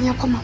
你要干嘛？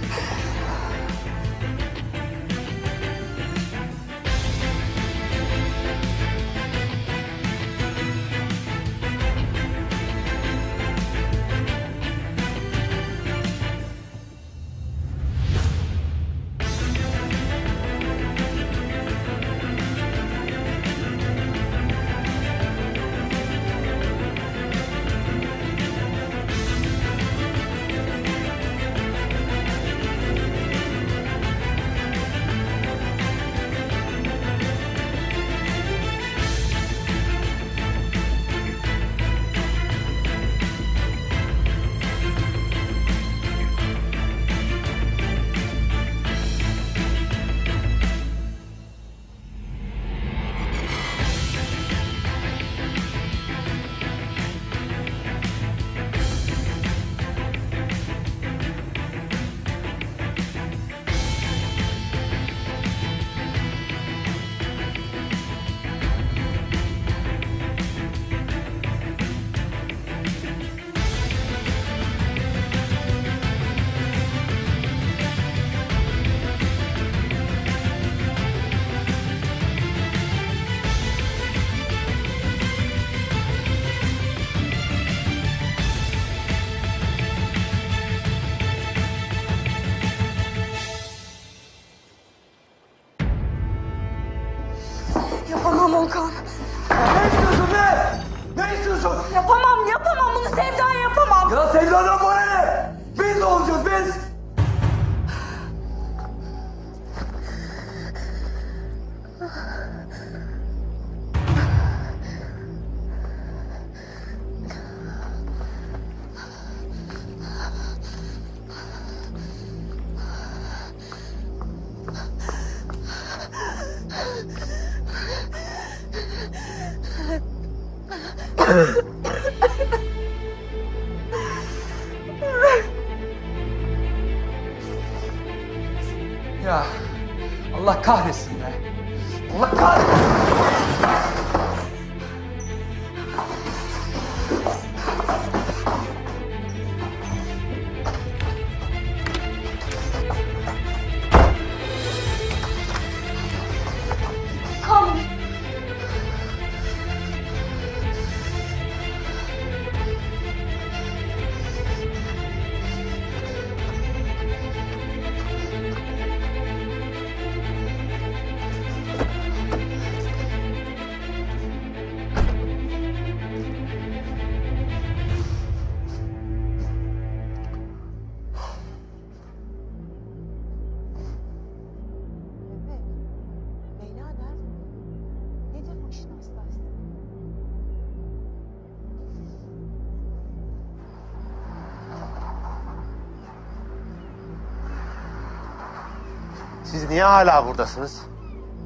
Siz niye hala buradasınız?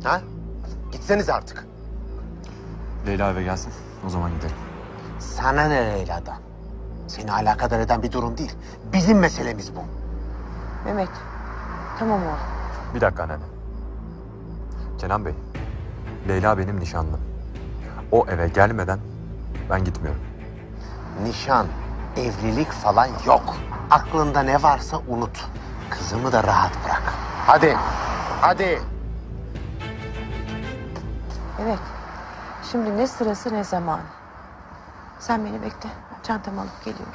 Ha? Gitseniz artık. Leyla eve gelsin. O zaman gidelim. Sana ne Leyla'dan? Seni alakadar eden bir durum değil. Bizim meselemiz bu. Mehmet. Tamam oğlum. Bir dakika anne. Kenan Bey. Leyla benim nişanlım. O eve gelmeden ben gitmiyorum. Nişan, evlilik falan yok. Aklında ne varsa unut. Kızımı da rahat bırak. Hadi, hadi. Evet. Şimdi ne sırası ne zaman. Sen beni bekle. Ben çantamı alıp geliyorum.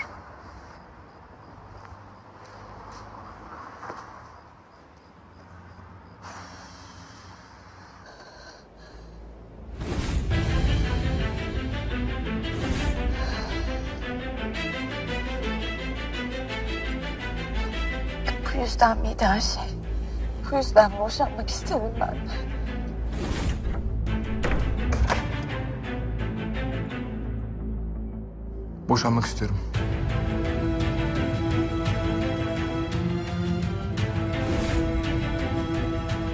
Bu yüzden miydi her şey? Bu yüzden boşanmak istedim ben. Boşanmak istiyorum.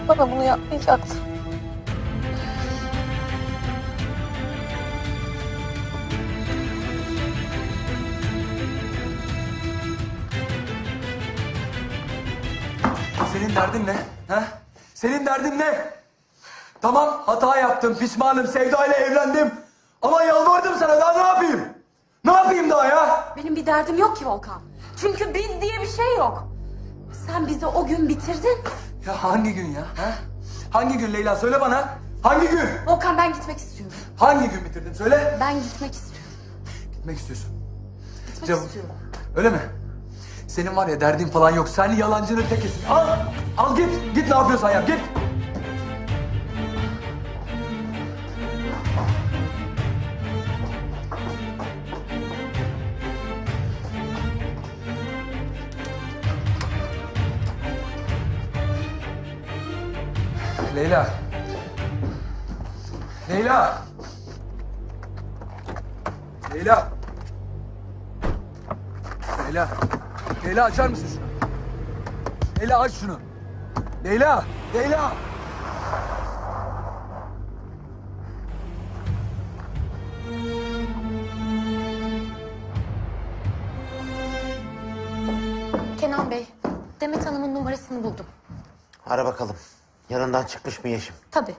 Bana bunu yapmayacaktın. Senin derdin ne? Senin derdin ne? Tamam hata yaptım, pişmanım, Sevda ile evlendim. Ama yalvardım sana daha ne yapayım? Ne yapayım daha ya? Benim bir derdim yok ki Volkan. Çünkü biz diye bir şey yok. Sen bizi o gün bitirdin. Ya hangi gün ya? Ha? Hangi gün Leyla söyle bana. Hangi gün? Volkan ben gitmek istiyorum. Hangi gün bitirdin söyle. Ben gitmek istiyorum. Gitmek istiyorsun. Gitmek Cevap- istiyorum. Öyle mi? Senin var ya derdin falan yok. Sen yalancının tekisin. Al, al git. Git ne yapıyorsan yap git. Leyla. Leyla. Leyla. Leyla. Leyla açar mısın şunu? Leyla aç şunu. Leyla. Leyla. Kenan Bey, Demet Hanım'ın numarasını buldum. Ara bakalım. Yanından çıkmış mı Yeşim? Tabii.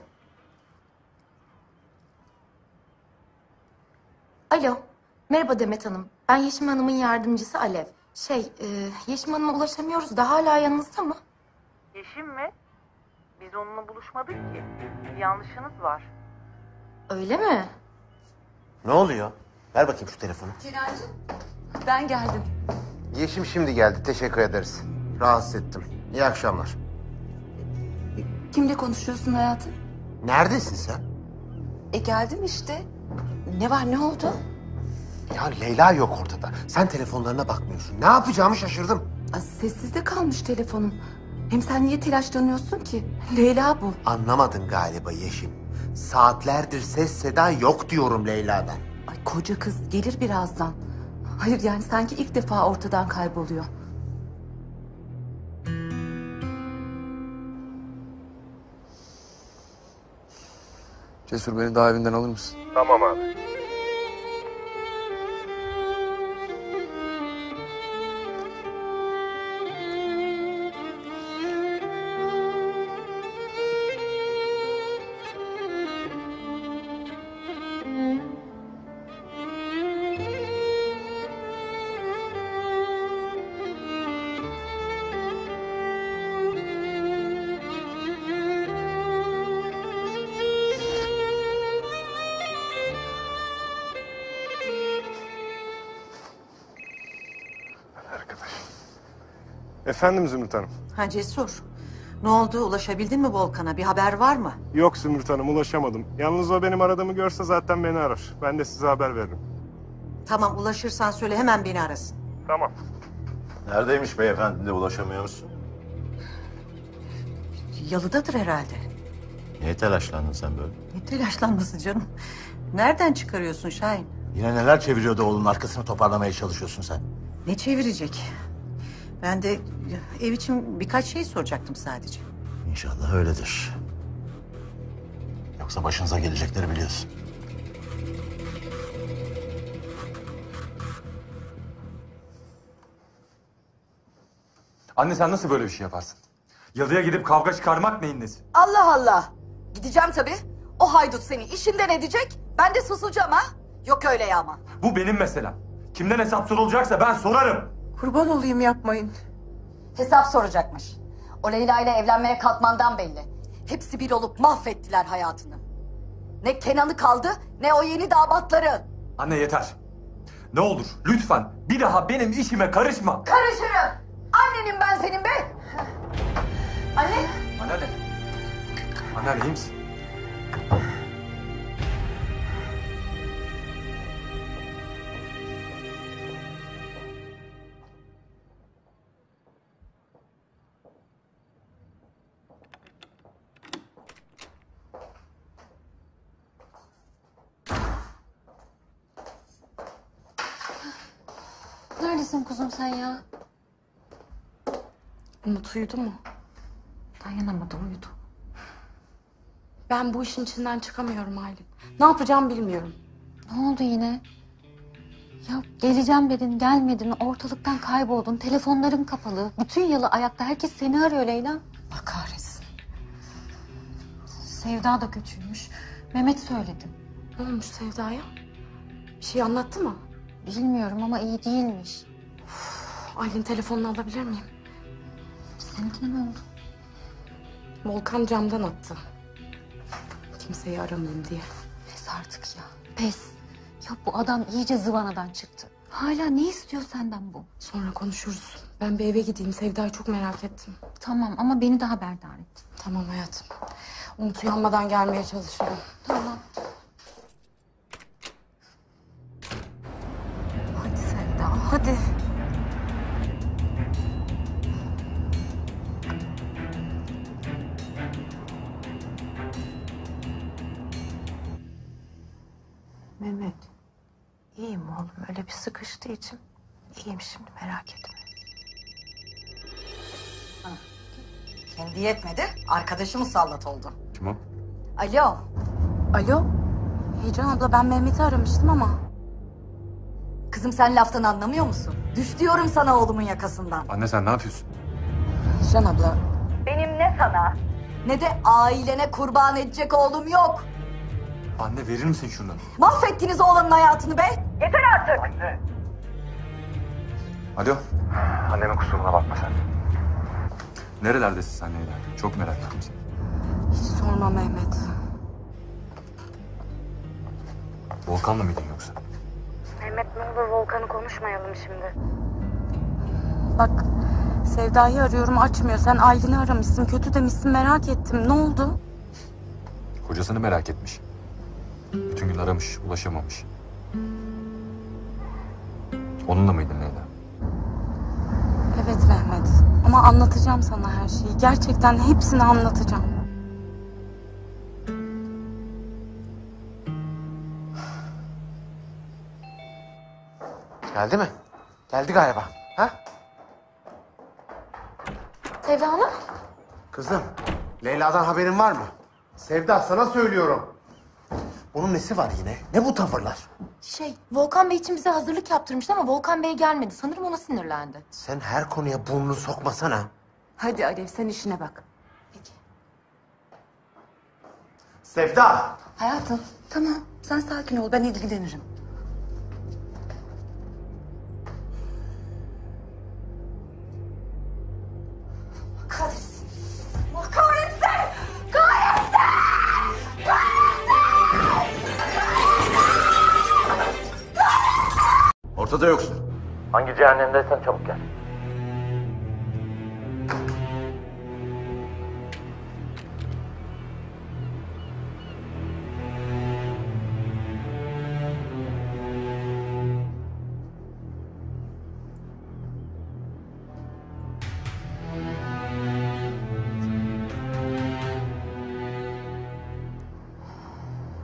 Alo, merhaba Demet Hanım. Ben Yeşim Hanım'ın yardımcısı Alev. Şey, e, Yeşim Hanım'a ulaşamıyoruz da hala yanınızda mı? Yeşim mi? Biz onunla buluşmadık ki. Bir yanlışınız var. Öyle mi? Ne oluyor? Ver bakayım şu telefonu. Ben geldim. Yeşim şimdi geldi. Teşekkür ederiz. Rahatsız ettim. İyi akşamlar. Kimle konuşuyorsun hayatım? Neredesin sen? E geldim işte. Ne var ne oldu? Ya Leyla yok ortada. Sen telefonlarına bakmıyorsun. Ne yapacağımı şaşırdım. Ay, sessizde kalmış telefonum. Hem sen niye telaşlanıyorsun ki? Leyla bu. Anlamadın galiba Yeşim. Saatlerdir ses seda yok diyorum Leyla'dan. Ay koca kız gelir birazdan. Hayır yani sanki ilk defa ortadan kayboluyor. Cesur beni daha evinden alır mısın? Tamam abi. Efendim Zümrüt Hanım. Ha Cesur. Ne oldu? Ulaşabildin mi Volkan'a? Bir haber var mı? Yok Zümrüt Hanım ulaşamadım. Yalnız o benim aradığımı görse zaten beni arar. Ben de size haber veririm. Tamam ulaşırsan söyle hemen beni arasın. Tamam. Neredeymiş beyefendi de ulaşamıyor musun? Yalıdadır herhalde. Niye telaşlandın sen böyle? Ne telaşlanması canım? Nereden çıkarıyorsun Şahin? Yine neler çeviriyordu oğlunun arkasını toparlamaya çalışıyorsun sen? Ne çevirecek? Ben de ev için birkaç şey soracaktım sadece. İnşallah öyledir. Yoksa başınıza gelecekleri biliyorsun. Anne sen nasıl böyle bir şey yaparsın? Yalıya gidip kavga çıkarmak neyin nesi? Allah Allah. Gideceğim tabii. O haydut seni işinden edecek. Ben de susacağım ha. Yok öyle ya ama. Bu benim meselem. Kimden hesap sorulacaksa ben sorarım. Kurban olayım yapmayın. Hesap soracakmış. O Leyla ile evlenmeye kalkmandan belli. Hepsi bir olup mahvettiler hayatını. Ne Kenan'ı kaldı ne o yeni damatları. Anne yeter. Ne olur lütfen bir daha benim işime karışma. Karışırım. Annenim ben senin be. Anne. Anneanne. Anneanne iyi misin? Neredesin kuzum sen ya? Umut uyudu mu? Dayanamadı uyudu. Ben bu işin içinden çıkamıyorum Aylin. Ne yapacağım bilmiyorum. Ne oldu yine? Ya geleceğim dedin, gelmedin, ortalıktan kayboldun, telefonların kapalı. Bütün yalı ayakta, herkes seni arıyor Leyla. Allah kahretsin. Sevda da kötüymüş. Mehmet söyledi. Ne olmuş Sevda'ya? Bir şey anlattı mı? Bilmiyorum ama iyi değilmiş. Aylin telefonunu alabilir miyim? Seninkine ne oldu? Volkan camdan attı. Kimseyi aramayayım diye. Pes artık ya. Pes. Ya bu adam iyice zıvanadan çıktı. Hala ne istiyor senden bu? Sonra konuşuruz. Ben bir eve gideyim. Sevda'yı çok merak ettim. Tamam ama beni de haberdar et. Tamam hayatım. Umut uyanmadan gelmeye çalışırım. Tamam. Sıkıştığı için. iyiyim şimdi merak etme. Kendi yetmedi. Arkadaşı musallat oldu. Kim o? Alo. Alo. Heycan abla ben Mehmet'i aramıştım ama. Kızım sen laftan anlamıyor musun? Düş diyorum sana oğlumun yakasından. Anne sen ne yapıyorsun? Heycan abla. Benim ne sana? Ne de ailene kurban edecek oğlum yok. Anne verir misin şunu? Mahvettiniz oğlanın hayatını be. Yeter artık. Alo. Annemin kusuruna bakma sen. Nerelerdesin sen Leyla? Çok merak ettim seni. Hiç sorma Mehmet. Volkan'la mıydın yoksa? Mehmet ne olur Volkan'ı konuşmayalım şimdi. Bak Sevda'yı arıyorum açmıyor. Sen Aylin'i aramışsın. Kötü demişsin merak ettim. Ne oldu? Kocasını merak etmiş. Bütün gün aramış, ulaşamamış. Onunla mıydın Leyla? Evet Mehmet. Ama anlatacağım sana her şeyi. Gerçekten hepsini anlatacağım. Geldi mi? Geldi galiba. Ha? Sevda Hanım? Kızım, Leyla'dan haberin var mı? Sevda sana söylüyorum. Bunun nesi var yine? Ne bu tavırlar? Şey, Volkan Bey için bize hazırlık yaptırmıştı ama Volkan Bey gelmedi. Sanırım ona sinirlendi. Sen her konuya burnunu sokmasana. Hadi Alev sen işine bak. Sevda! Hayatım tamam sen sakin ol ben ilgilenirim. Ortada yoksun. Hangi cehennemdeysen çabuk gel.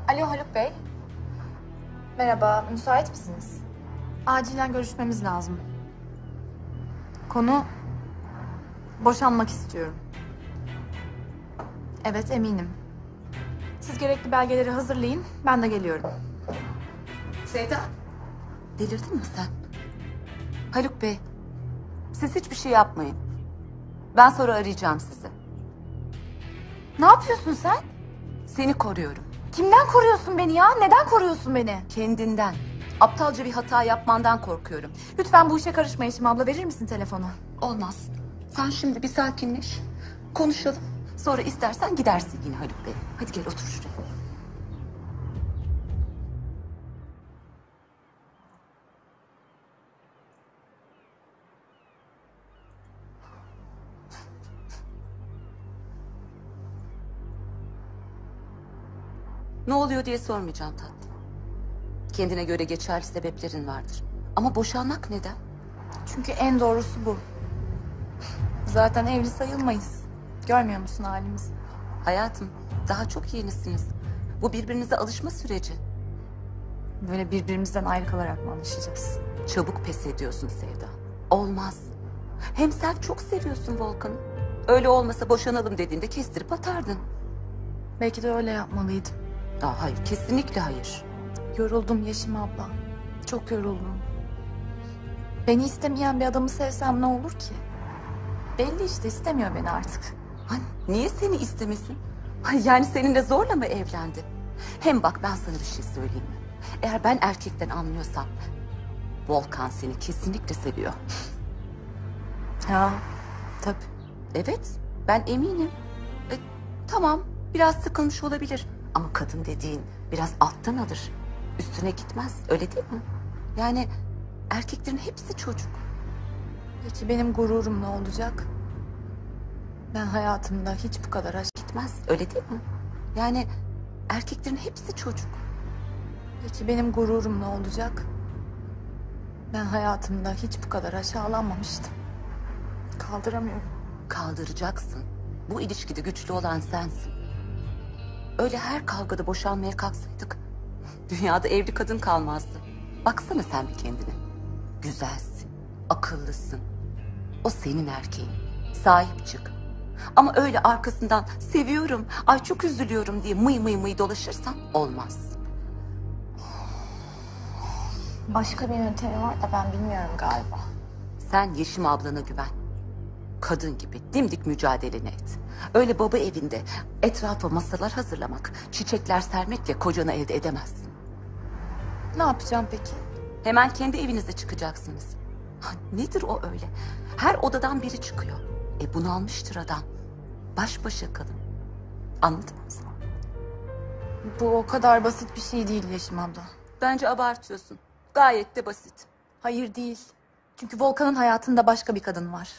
Alo Haluk Bey. Merhaba, müsait misiniz? Acilen görüşmemiz lazım. Konu boşanmak istiyorum. Evet, eminim. Siz gerekli belgeleri hazırlayın, ben de geliyorum. Sevda. Delirdin mi sen? Haluk Bey. Siz hiçbir şey yapmayın. Ben sonra arayacağım sizi. Ne yapıyorsun sen? Seni koruyorum. Kimden koruyorsun beni ya? Neden koruyorsun beni? Kendinden. Aptalca bir hata yapmandan korkuyorum. Lütfen bu işe karışma Yeşim abla. Verir misin telefonu? Olmaz. Sen şimdi bir sakinleş. Konuşalım. Sonra istersen gidersin yine Haluk Bey. Hadi gel otur şuraya. Ne oluyor diye sormayacağım tatlım. Kendine göre geçerli sebeplerin vardır. Ama boşanmak neden? Çünkü en doğrusu bu. Zaten evli sayılmayız. Görmüyor musun halimizi? Hayatım, daha çok yenisiniz. Bu birbirinize alışma süreci. Böyle birbirimizden ayrı kalarak mı alışacağız? Çabuk pes ediyorsun Sevda. Olmaz. Hem sen çok seviyorsun Volkan'ı. Öyle olmasa boşanalım dediğinde kestirip atardın. Belki de öyle yapmalıydım. Aa, hayır, kesinlikle hayır. Yoruldum Yeşim abla. Çok yoruldum. Beni istemeyen bir adamı sevsem ne olur ki? Belli işte istemiyor beni artık. Hani niye seni istemesin? Ay, Yani seninle zorla mı evlendi? Hem bak ben sana bir şey söyleyeyim mi? Eğer ben erkekten anlıyorsam... Volkan seni kesinlikle seviyor. Ya tabii. Evet, ben eminim. E, tamam, biraz sıkılmış olabilir. Ama kadın dediğin biraz alttan alır. Üstüne gitmez, öyle değil mi? Yani erkeklerin hepsi çocuk. Peki benim gururum ne olacak? Ben hayatımda hiç bu kadar aşk Gitmez, öyle değil mi? Yani erkeklerin hepsi çocuk. Peki benim gururum ne olacak? Ben hayatımda hiç bu kadar aşağılanmamıştım. Kaldıramıyorum. Kaldıracaksın. Bu ilişkide güçlü olan sensin. Öyle her kavgada boşanmaya kalksaydık dünyada evli kadın kalmazdı. Baksana sen bir kendine. Güzelsin, akıllısın. O senin erkeğin. Sahip çık. Ama öyle arkasından seviyorum, ay çok üzülüyorum diye mıy mıy mıy dolaşırsan olmaz. Başka bir yöntemi var da ben bilmiyorum galiba. Sen Yeşim ablana güven. Kadın gibi dimdik mücadeleni et. Öyle baba evinde etrafa masalar hazırlamak, çiçekler sermekle kocanı elde edemezsin. Ne yapacağım peki? Hemen kendi evinize çıkacaksınız. Ha, nedir o öyle? Her odadan biri çıkıyor. E bunu almıştır adam. Baş başa kalın. Anladınız mı? Bu o kadar basit bir şey değil Yeşim abla. Bence abartıyorsun. Gayet de basit. Hayır değil. Çünkü Volkan'ın hayatında başka bir kadın var.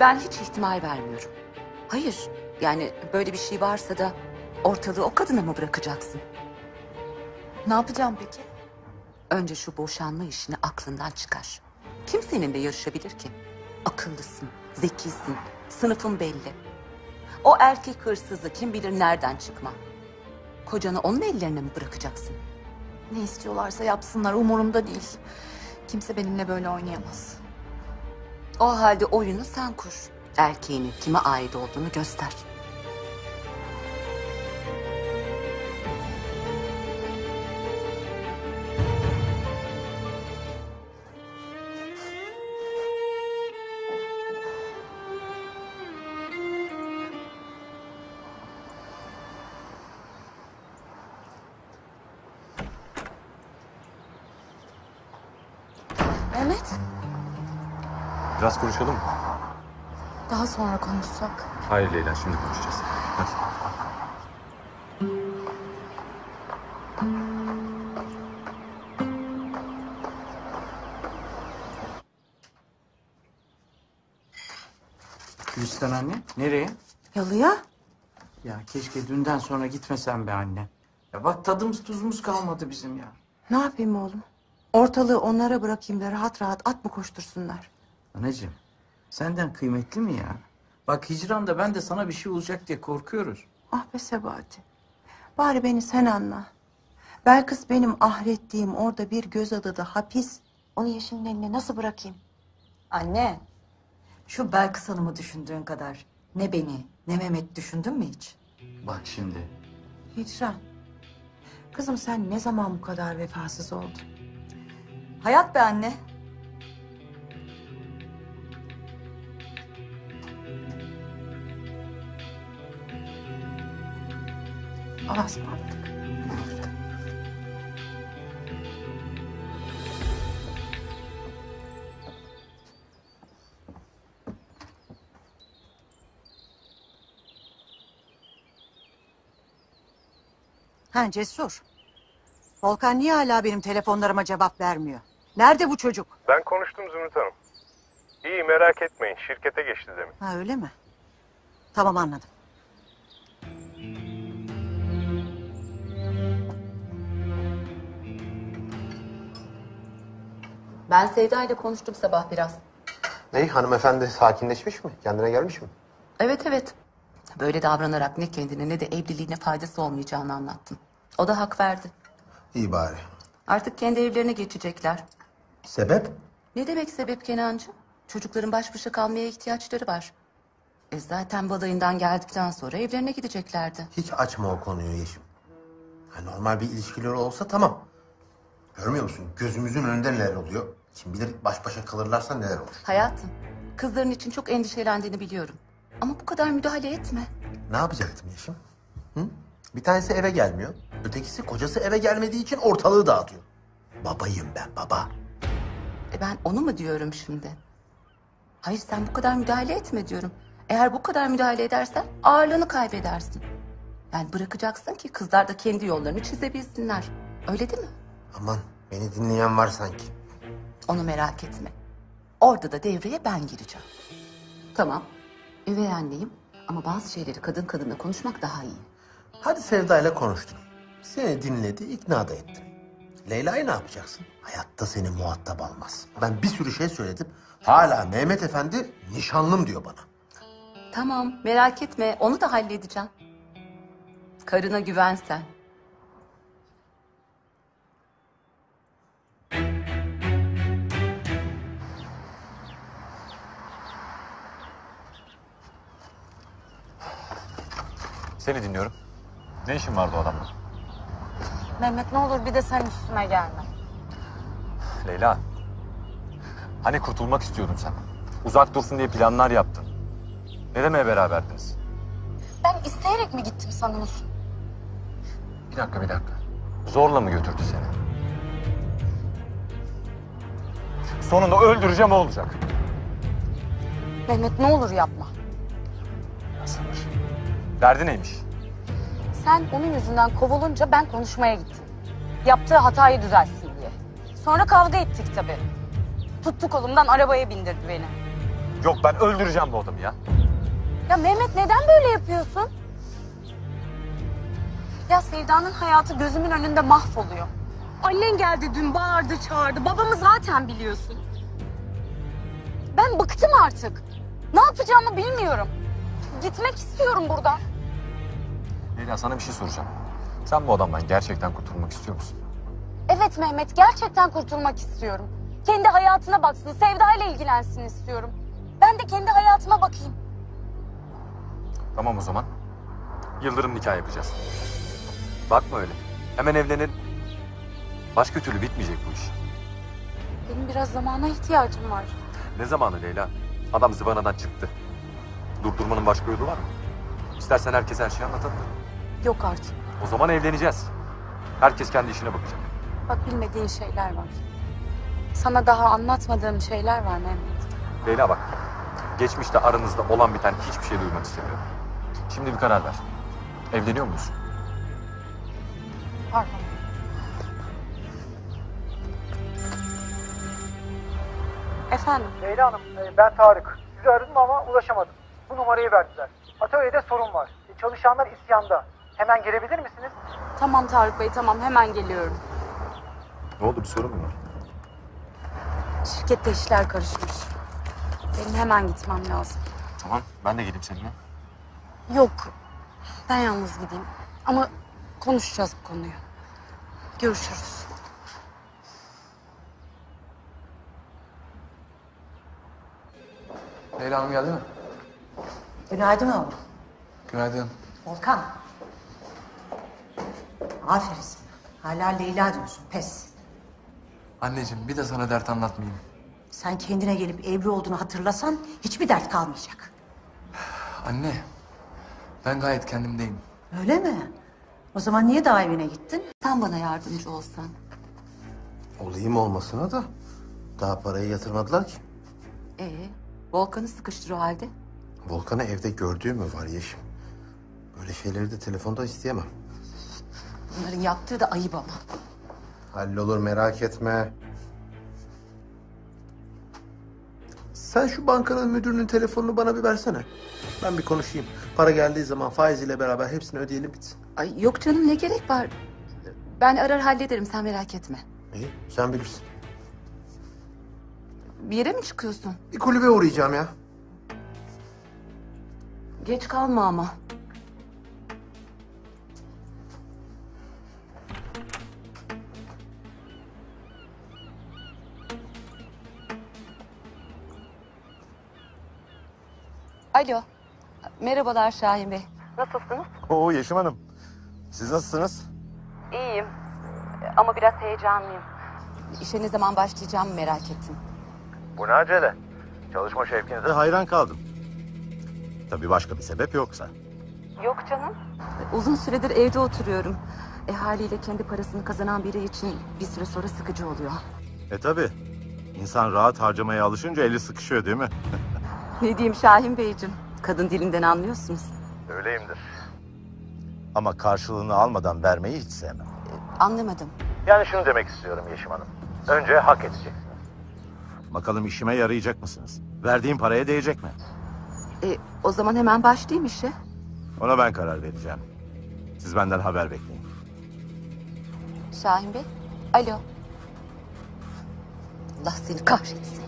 Ben hiç ihtimal vermiyorum. Hayır. Yani böyle bir şey varsa da ortalığı o kadına mı bırakacaksın? Ne yapacağım peki? Önce şu boşanma işini aklından çıkar. Kim seninle yarışabilir ki? Akıllısın, zekisin, sınıfın belli. O erkek hırsızı kim bilir nereden çıkma. Kocanı onun ellerine mi bırakacaksın? Ne istiyorlarsa yapsınlar umurumda değil. Kimse benimle böyle oynayamaz. O halde oyunu sen kur. Erkeğinin kime ait olduğunu göster. Mehmet, Biraz konuşalım mı? daha sonra konuşsak. Hayır Leyla şimdi konuşacağız. Hadi. Gülistan anne, nereye? Yalıya? Ya keşke dünden sonra gitmesen be anne. Ya bak tadımız tuzumuz kalmadı bizim ya. Ne yapayım oğlum? Ortalığı onlara bırakayım da rahat rahat at mı koştursunlar? Anacığım, senden kıymetli mi ya? Bak hicranda ben de sana bir şey olacak diye korkuyoruz. Ah be Sebati. Bari beni sen anla. Belkıs benim ahrettiğim orada bir göz adıda hapis. Onu Yeşim'in eline nasıl bırakayım? Anne, şu Belkıs Hanım'ı düşündüğün kadar ne beni ne Mehmet düşündün mü hiç? Bak şimdi. Hicran. Kızım sen ne zaman bu kadar vefasız oldun? Hayat be anne. Ismarladık. Ha Cesur. Volkan niye hala benim telefonlarıma cevap vermiyor? Nerede bu çocuk? Ben konuştum Zümrüt Hanım. İyi merak etmeyin şirkete geçti demin. Ha öyle mi? Tamam anladım. Ben Sevda ile konuştum sabah biraz. Ney hanımefendi sakinleşmiş mi? Kendine gelmiş mi? Evet evet. Böyle davranarak ne kendine ne de evliliğine faydası olmayacağını anlattım. O da hak verdi. İyi bari. Artık kendi evlerine geçecekler. Sebep? Ne demek sebep Kenancığım? Çocukların baş başa kalmaya ihtiyaçları var. E zaten balayından geldikten sonra evlerine gideceklerdi. Hiç açma o konuyu Yeşim. Ha, normal bir ilişkileri olsa tamam. Görmüyor musun? Gözümüzün önünde neler oluyor? Kim bilir baş başa kalırlarsa neler olur. Hayatım, kızların için çok endişelendiğini biliyorum. Ama bu kadar müdahale etme. Ne yapacaktım Yeşim? Bir tanesi eve gelmiyor. Ötekisi kocası eve gelmediği için ortalığı dağıtıyor. Babayım ben baba. E ben onu mu diyorum şimdi? Hayır sen bu kadar müdahale etme diyorum. Eğer bu kadar müdahale edersen ağırlığını kaybedersin. Yani bırakacaksın ki kızlar da kendi yollarını çizebilsinler. Öyle değil mi? Aman beni dinleyen var sanki. Onu merak etme. Orada da devreye ben gireceğim. Tamam. Üvey anneyim ama bazı şeyleri kadın kadına konuşmak daha iyi. Hadi Sevda ile konuştun. Seni dinledi, ikna da ettim. Leyla'yı ne yapacaksın? Hayatta seni muhatap almaz. Ben bir sürü şey söyledim. Hala Mehmet Efendi nişanlım diyor bana. Tamam merak etme onu da halledeceğim. Karına güven sen. Seni dinliyorum. Ne işin vardı o adamla? Mehmet ne olur bir de sen üstüme gelme. Leyla. Hani kurtulmak istiyordun sen. Uzak dursun diye planlar yaptın. Ne demeye beraberdiniz? Ben isteyerek mi gittim sanıyorsun? Bir dakika bir dakika. Zorla mı götürdü seni? Sonunda öldüreceğim o olacak. Mehmet ne olur yapma. Derdi neymiş? Sen onun yüzünden kovulunca ben konuşmaya gittim. Yaptığı hatayı düzeltsin diye. Sonra kavga ettik tabii. Tuttu kolumdan arabaya bindirdi beni. Yok ben öldüreceğim bu adamı ya. Ya Mehmet neden böyle yapıyorsun? Ya Sevda'nın hayatı gözümün önünde mahvoluyor. Annen geldi dün bağırdı çağırdı. Babamı zaten biliyorsun. Ben bıktım artık. Ne yapacağımı bilmiyorum. Gitmek istiyorum buradan. Leyla sana bir şey soracağım. Sen bu adamdan gerçekten kurtulmak istiyor musun? Evet Mehmet gerçekten kurtulmak istiyorum. Kendi hayatına baksın, Sevda ile ilgilensin istiyorum. Ben de kendi hayatıma bakayım. Tamam o zaman. Yıldırım nikah yapacağız. Bakma öyle. Hemen evlenelim. Başka türlü bitmeyecek bu iş. Benim biraz zamana ihtiyacım var. Ne zamanı Leyla? Adam zıvanadan çıktı. Durdurmanın başka yolu var mı? İstersen herkes her şeyi anlatalım. Yok artık. O zaman evleneceğiz. Herkes kendi işine bakacak. Bak bilmediğin şeyler var. Sana daha anlatmadığım şeyler var Mehmet. Leyla bak. Geçmişte aranızda olan biten hiçbir şey duymak istemiyorum. Şimdi bir karar ver. Evleniyor musun? Pardon. Efendim? Leyla Hanım, e, ben Tarık. Sizi aradım ama ulaşamadım. Bu numarayı verdiler. Atölyede sorun var. E, Çalışanlar isyanda. Hemen gelebilir misiniz? Tamam Tarık Bey tamam hemen geliyorum. Ne oldu bir sorun mu var? Şirkette işler karışmış. Benim hemen gitmem lazım. Tamam ben de geleyim seninle. Yok ben yalnız gideyim. Ama konuşacağız bu konuyu. Görüşürüz. Leyla Hanım geldi mi? Günaydın oğlum. Günaydın. Volkan. Aferin sana. Hala Leyla diyorsun. Pes. Anneciğim bir de sana dert anlatmayayım. Sen kendine gelip evli olduğunu hatırlasan hiçbir dert kalmayacak. Anne, ben gayet kendimdeyim. Öyle mi? O zaman niye daha evine gittin? Sen bana yardımcı olsan. Olayım olmasına da daha parayı yatırmadılar ki. Ee, Volkan'ı sıkıştır o halde. Volkan'ı evde gördüğü mü var Yeşim? Böyle şeyleri de telefonda isteyemem. Bunların yaptığı da ayıp ama. Hallolur merak etme. Sen şu bankanın müdürünün telefonunu bana bir versene. Ben bir konuşayım. Para geldiği zaman faiziyle beraber hepsini ödeyelim bitsin. Ay yok canım ne gerek var? Ben arar hallederim sen merak etme. İyi sen bilirsin. Bir yere mi çıkıyorsun? Bir kulübe uğrayacağım ya. Geç kalma ama. Alo. Merhabalar Şahin Bey. Nasılsınız? Oo Yeşim Hanım. Siz nasılsınız? İyiyim. Ama biraz heyecanlıyım. İşe ne zaman başlayacağımı merak ettim. Bu ne acele? Çalışma şevkinize hayran kaldım. Tabii başka bir sebep yoksa. Yok canım. Uzun süredir evde oturuyorum. E haliyle kendi parasını kazanan biri için bir süre sonra sıkıcı oluyor. E tabi. İnsan rahat harcamaya alışınca eli sıkışıyor değil mi? Ne diyeyim Şahin Beyciğim? Kadın dilinden anlıyorsunuz. Öyleyimdir. Ama karşılığını almadan vermeyi hiç sevmem. Anlamadım. Yani şunu demek istiyorum Yeşim Hanım. Önce hak edeceksiniz. Bakalım işime yarayacak mısınız? Verdiğim paraya değecek mi? E, o zaman hemen başlayayım işe. Ona ben karar vereceğim. Siz benden haber bekleyin. Şahin Bey. Alo. Allah seni kahretsin.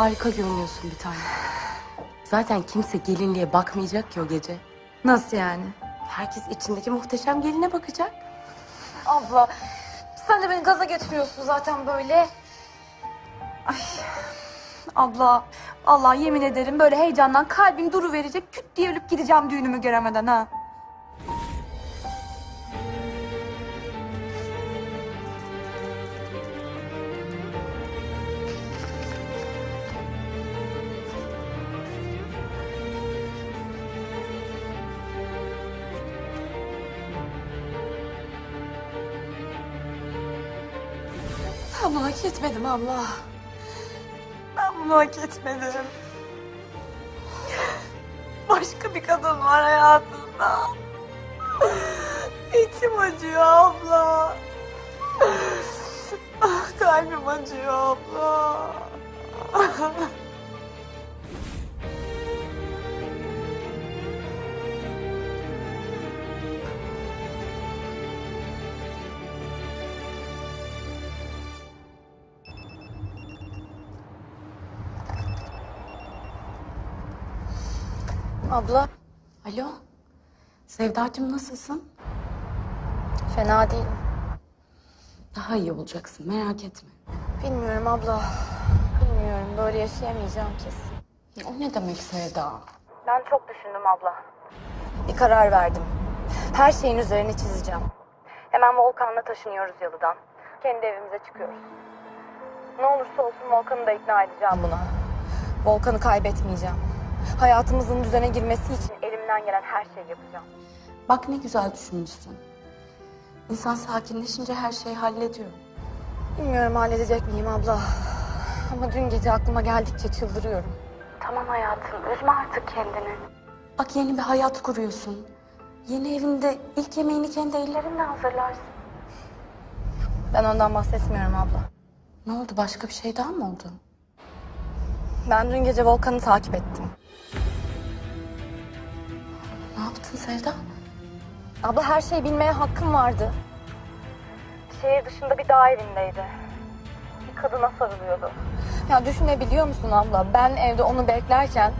Harika görünüyorsun bir tane. Zaten kimse gelinliğe bakmayacak ki o gece. Nasıl yani? Herkes içindeki muhteşem geline bakacak. Abla sen de beni gaza getiriyorsun zaten böyle. Ay. Abla Allah yemin ederim böyle heyecandan kalbim duru verecek küt diye ölüp gideceğim düğünümü göremeden ha. Etmedim abla. Ben bunu hak etmedim. Başka bir kadın var hayatında. İçim acıyor abla. Ah, kalbim acıyor abla. Abla. Alo. Sevdacığım nasılsın? Fena değil. Daha iyi olacaksın merak etme. Bilmiyorum abla. Bilmiyorum. Böyle yaşayamayacağım kesin. O ne demek Sevda? Ben çok düşündüm abla. Bir karar verdim. Her şeyin üzerine çizeceğim. Hemen Volkan'la taşınıyoruz yalıdan. Kendi evimize çıkıyoruz. Ne olursa olsun Volkan'ı da ikna edeceğim buna. Volkan'ı kaybetmeyeceğim. Hayatımızın düzene girmesi için elimden gelen her şeyi yapacağım. Bak ne güzel düşünmüşsün. İnsan sakinleşince her şeyi hallediyor. Bilmiyorum halledecek miyim abla. Ama dün gece aklıma geldikçe çıldırıyorum. Tamam hayatım üzme artık kendini. Bak yeni bir hayat kuruyorsun. Yeni evinde ilk yemeğini kendi ellerinle hazırlarsın. Ben ondan bahsetmiyorum abla. Ne oldu başka bir şey daha mı oldu? Ben dün gece Volkan'ı takip ettim. Ne yaptın Sevda? Abla her şeyi bilmeye hakkım vardı. Şehir dışında bir dağ evindeydi. Bir kadına sarılıyordu. Ya düşünebiliyor musun abla? Ben evde onu beklerken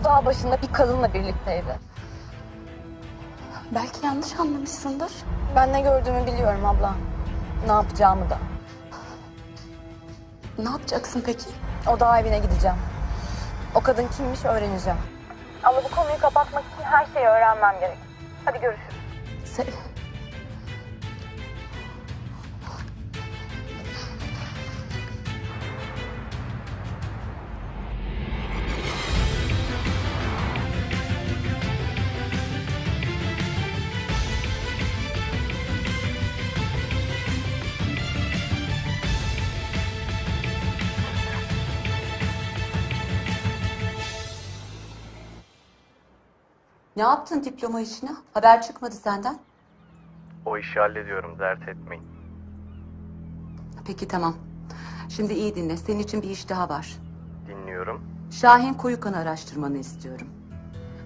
o dağ başında bir kadınla birlikteydi. Belki yanlış anlamışsındır. Ben ne gördüğümü biliyorum abla. Ne yapacağımı da. Ne yapacaksın peki? O dağ evine gideceğim. O kadın kimmiş öğreneceğim. Ama bu konuyu kapatmak için her şeyi öğrenmem gerek. Hadi görüşürüz. Se Ne yaptın diploma işine? Haber çıkmadı senden. O işi hallediyorum dert etmeyin. Peki tamam. Şimdi iyi dinle. Senin için bir iş daha var. Dinliyorum. Şahin Koyukan'ı araştırmanı istiyorum.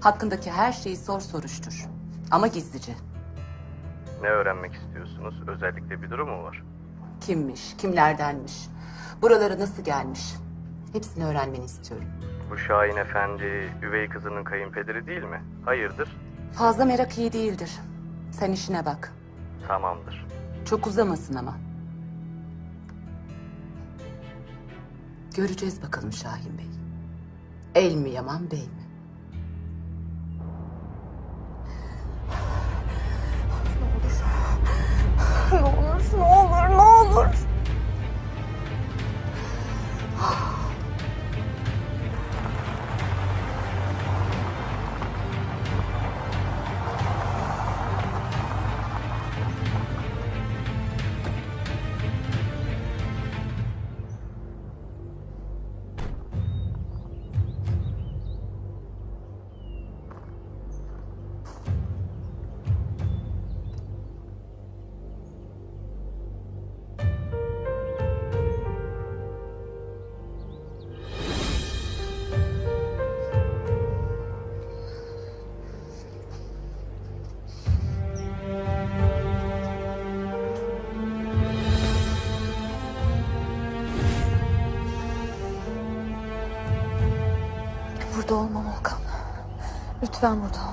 Hakkındaki her şeyi sor soruştur. Ama gizlice. Ne öğrenmek istiyorsunuz? Özellikle bir durum mu var? Kimmiş, kimlerdenmiş, buralara nasıl gelmiş. Hepsini öğrenmeni istiyorum. Bu Şahin Efendi üvey kızının kayınpederi değil mi? Hayırdır? Fazla merak iyi değildir. Sen işine bak. Tamamdır. Çok uzamasın ama. Göreceğiz bakalım Şahin Bey. El mi yaman bey mi? Ne olur, ne olur, ne olur. Burada Burada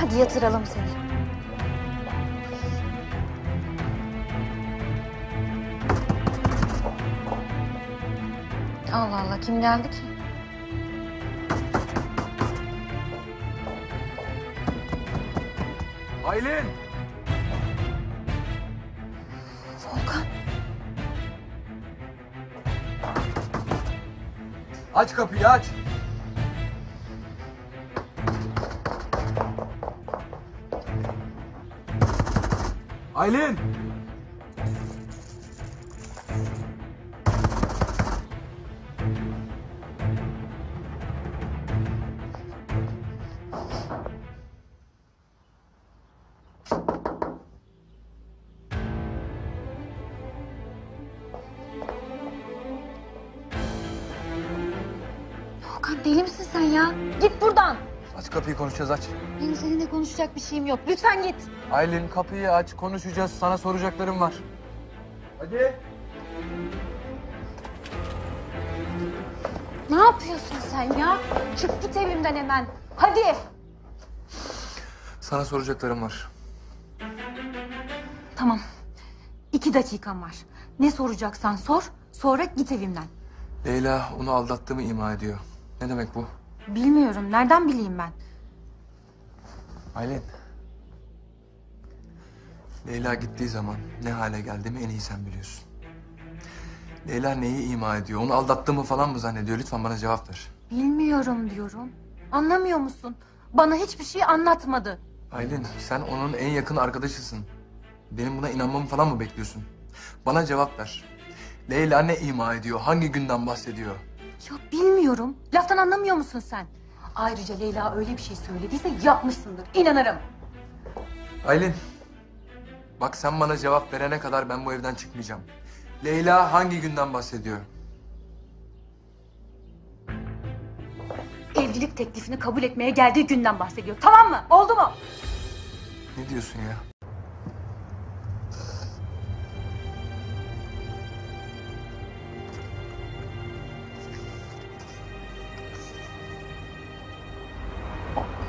Hadi yatıralım seni. Allah Allah kim geldi ki? Aylin! Volkan. Aç kapıyı aç. Aylin! Deli misin sen ya? Git buradan. Aç kapıyı konuşacağız aç. Benim seninle konuşacak bir şeyim yok. Lütfen git. Aylin kapıyı aç konuşacağız sana soracaklarım var. Hadi. Ne yapıyorsun sen ya? Çık git evimden hemen. Hadi. Sana soracaklarım var. Tamam. İki dakikan var. Ne soracaksan sor. Sonra git evimden. Leyla onu aldattığımı ima ediyor. Ne demek bu? Bilmiyorum. Nereden bileyim ben? Aylin. Leyla gittiği zaman ne hale geldiğimi en iyi sen biliyorsun. Leyla neyi ima ediyor? Onu aldattığımı falan mı zannediyor? Lütfen bana cevap ver. Bilmiyorum diyorum. Anlamıyor musun? Bana hiçbir şey anlatmadı. Aylin sen onun en yakın arkadaşısın. Benim buna inanmamı falan mı bekliyorsun? Bana cevap ver. Leyla ne ima ediyor? Hangi günden bahsediyor? Ya bilmiyorum. Laftan anlamıyor musun sen? Ayrıca Leyla öyle bir şey söylediyse yapmışsındır. İnanırım. Aylin. Bak sen bana cevap verene kadar ben bu evden çıkmayacağım. Leyla hangi günden bahsediyor? Evlilik teklifini kabul etmeye geldiği günden bahsediyor. Tamam mı? Oldu mu? Ne diyorsun ya?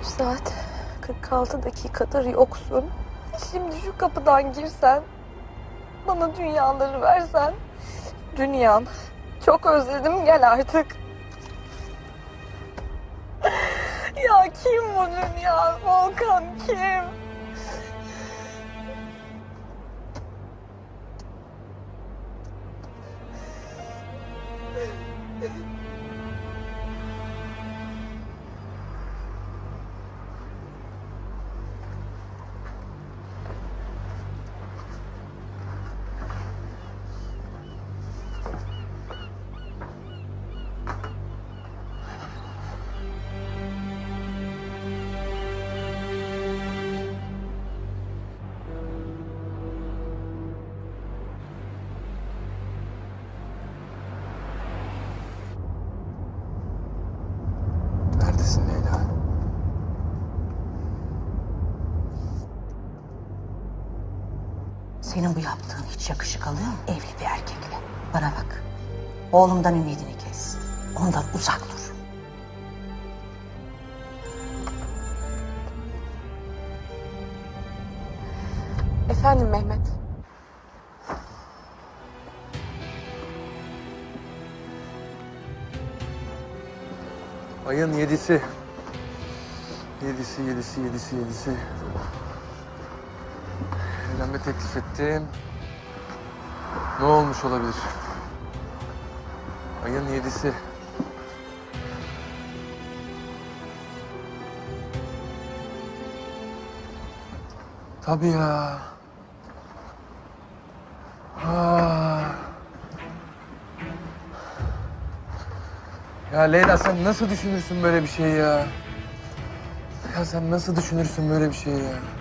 Saat 46 dakikadır yoksun. Şimdi şu kapıdan girsen, bana dünyaları versen. Dünyam. Çok özledim gel artık. Ya kim bu dünya? Volkan kim? Oğlumdan ümidini kes. Ondan uzak dur. Efendim Mehmet. Ayın yedisi. Yedisi, yedisi, yedisi, yedisi. Evlenme teklif ettim. Ne olmuş olabilir? Ayın yedisi. Tabii ya. Aa. Ya Leyla sen nasıl düşünürsün böyle bir şey ya? Ya sen nasıl düşünürsün böyle bir şey ya?